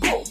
go.